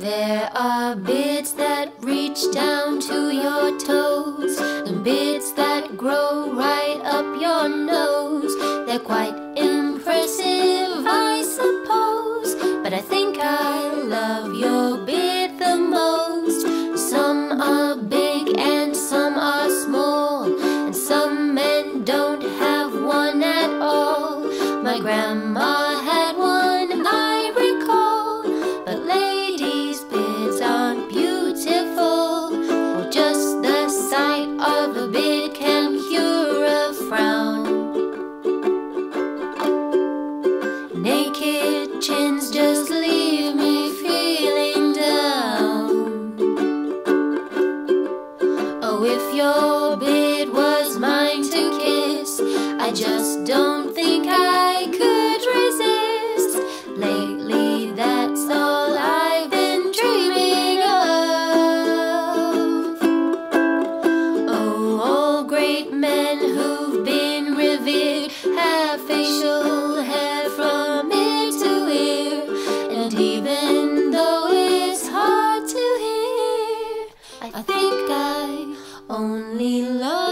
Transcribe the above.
There are bits that reach down to your toes and bits that grow right up your nose. They're quite impressive, I suppose, but I think I love your bit the most. Some are big and some are small, and some men don't have one at all. My grandma If your beard was mine to kiss, I just don't think I could resist. Lately, that's all I've been dreaming of. Oh, all great men who've been revered have facial hair from ear to ear. And even though it's hard to hear, I think I only love